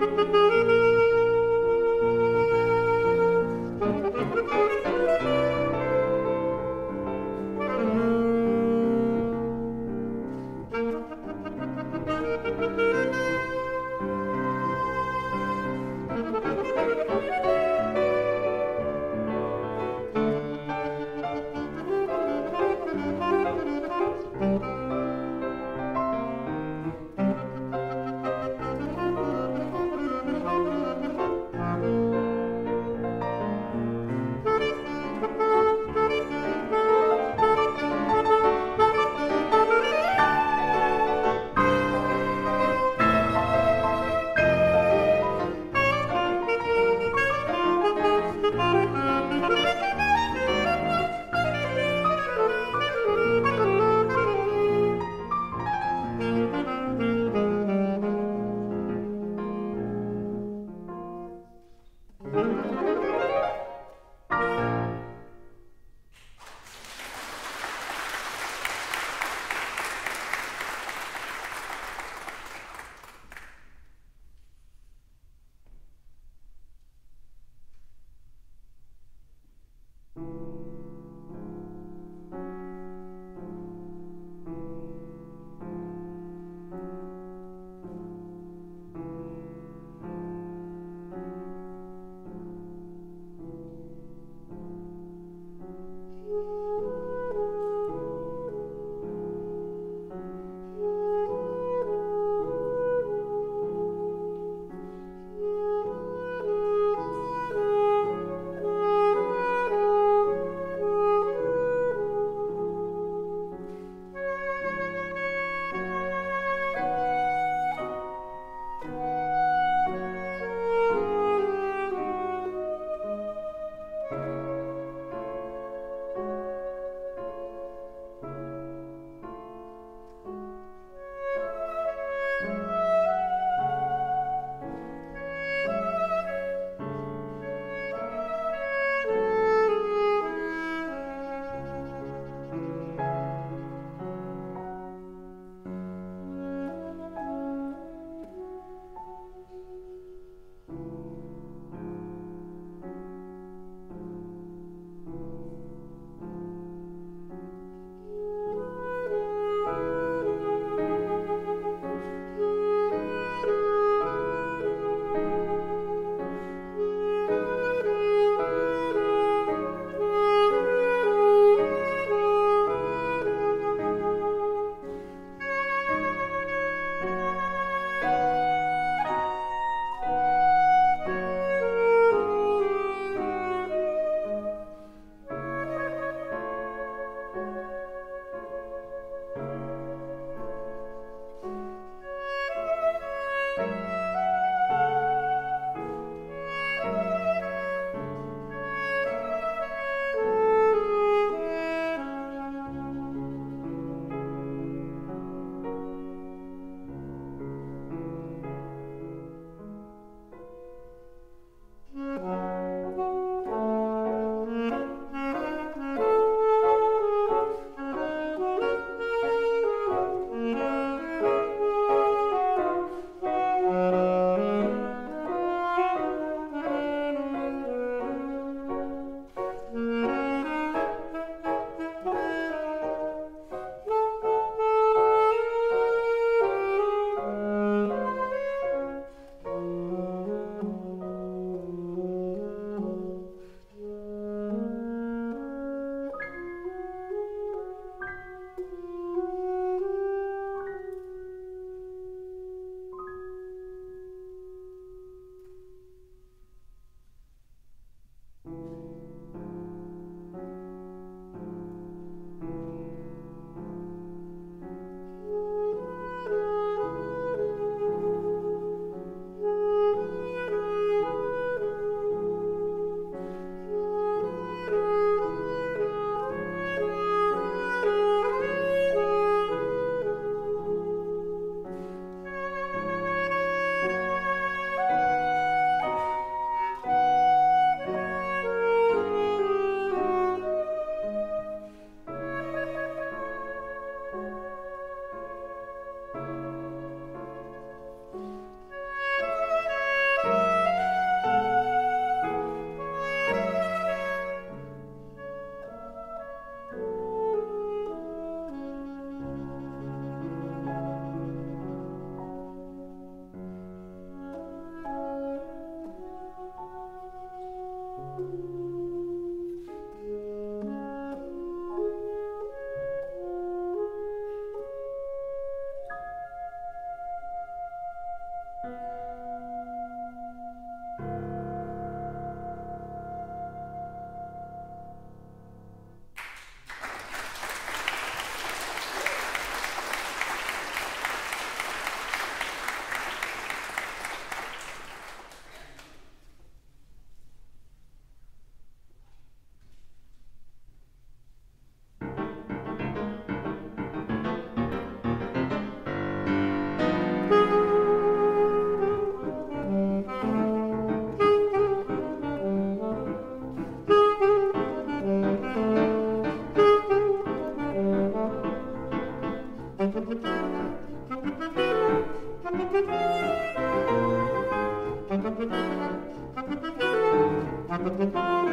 Música Thank you.